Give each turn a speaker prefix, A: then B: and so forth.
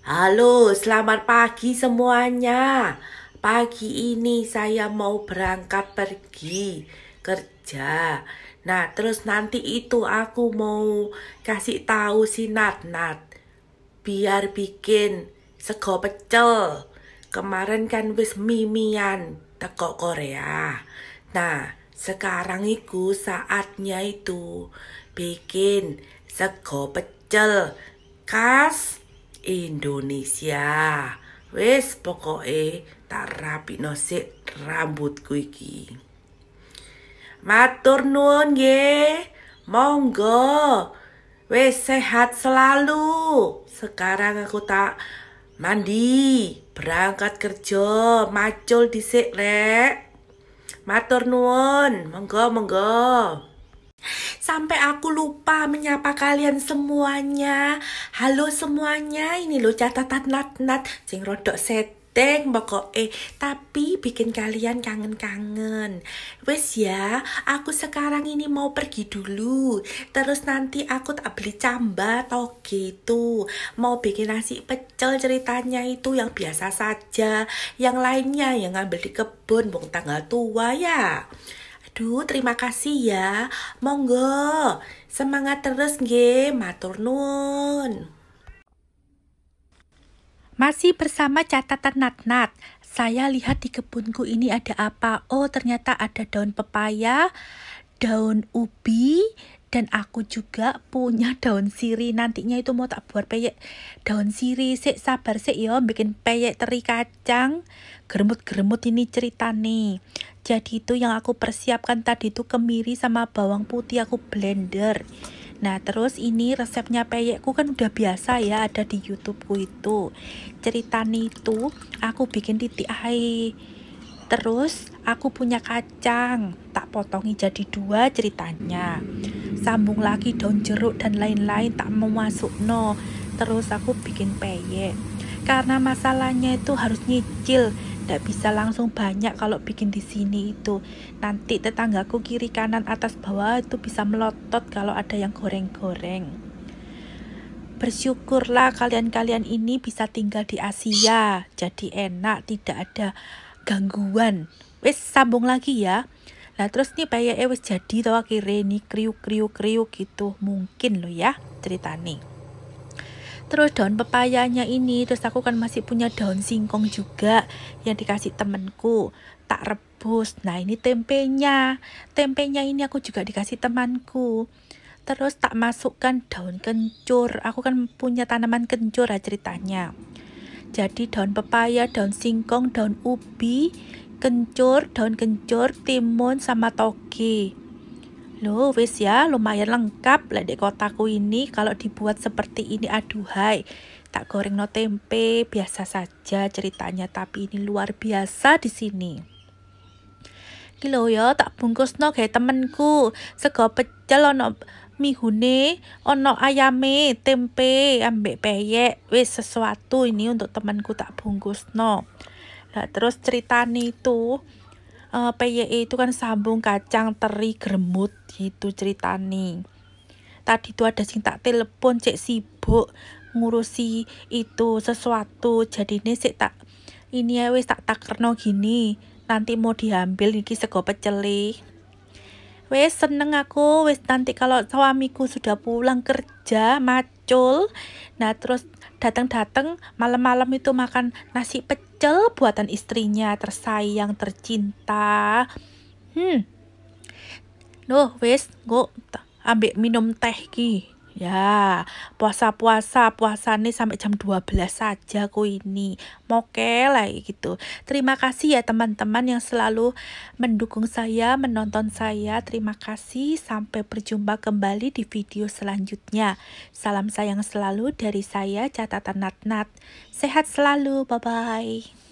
A: Halo, selamat pagi semuanya. Pagi ini saya mau berangkat pergi kerja. Nah, terus nanti itu aku mau kasih tahu si Nat Nat biar bikin sego pecel. Kemarin kan wis mimian teko Korea. Nah, sekarang itu saatnya itu bikin sego pecel khas Indonesia. Wes pokoke tak rapi sik rambutku iki. Matur nuwun nggih. Monggo. Wes sehat selalu. Sekarang aku tak mandi, berangkat kerja, macul dhisik rek. Matur nuwun. Monggo, monggo. Sampai aku lupa menyapa kalian semuanya. Halo semuanya, ini lo catatan nat-nat sing rodok setting eh tapi bikin kalian kangen-kangen. Wes ya, aku sekarang ini mau pergi dulu. Terus nanti aku tak beli camba atau gitu. Mau bikin nasi pecel ceritanya itu yang biasa saja. Yang lainnya yang ngambil di kebun, bung tanggal tua ya. Aduh, terima kasih ya. Monggo, semangat terus nggih, matur nuwun.
B: Masih bersama catatan Nat-Nat. Saya lihat di kebunku ini ada apa? Oh, ternyata ada daun pepaya, daun ubi, dan aku juga punya daun siri nantinya itu mau tak buat peyek daun siri sik sabar sik yo bikin peyek teri kacang geremut-geremut ini cerita nih jadi itu yang aku persiapkan tadi itu kemiri sama bawang putih aku blender Nah terus ini resepnya peyekku kan udah biasa ya ada di youtubeku itu Cerita nih itu aku bikin titik air Terus aku punya kacang, tak potongi jadi dua ceritanya. Sambung lagi daun jeruk dan lain-lain tak mau masuk no. Terus aku bikin peyek. Karena masalahnya itu harus nyicil, tidak bisa langsung banyak kalau bikin di sini itu. Nanti tetanggaku kiri kanan atas bawah itu bisa melotot kalau ada yang goreng-goreng. Bersyukurlah kalian-kalian ini bisa tinggal di Asia, jadi enak, tidak ada gangguan wes sambung lagi ya Nah terus nih payah wis jadi tau akhirnya nih kriuk kriuk kriuk gitu mungkin loh ya cerita nih. Terus daun pepayanya ini terus aku kan masih punya daun singkong juga yang dikasih temenku tak rebus. Nah ini tempenya, tempenya ini aku juga dikasih temanku. Terus tak masukkan daun kencur. Aku kan punya tanaman kencur ya ceritanya. Jadi daun pepaya, daun singkong, daun ubi, kencur, daun kencur, timun, sama toge. Loh, wis ya, lumayan lengkap lah di kotaku ini kalau dibuat seperti ini aduhai. Tak goreng no tempe, biasa saja ceritanya, tapi ini luar biasa di sini. Kilo ya, tak bungkus no kayak temenku. Sego pecel ono mihune ono ayame tempe ambek peyek wis sesuatu ini untuk temanku tak bungkus no nah terus ceritanya itu uh, peyek itu kan sambung kacang teri gremut gitu ceritanya tadi itu ada sing tak telepon cek sibuk ngurusi itu sesuatu. Jadi ini sih tak ini ya wis tak tak gini nanti mau diambil niki sego peceli Wes seneng aku, wes nanti kalau suamiku sudah pulang kerja, macul. Nah, terus datang-datang malam-malam itu makan nasi pecel buatan istrinya tersayang, tercinta. Hmm. Loh, wes, gue ambil minum teh ki. Ya, puasa-puasa, puasa nih sampai jam 12 saja ku ini. Moke lah gitu. Terima kasih ya teman-teman yang selalu mendukung saya, menonton saya. Terima kasih. Sampai berjumpa kembali di video selanjutnya. Salam sayang selalu dari saya, catatan Nat-Nat. Sehat selalu. Bye-bye.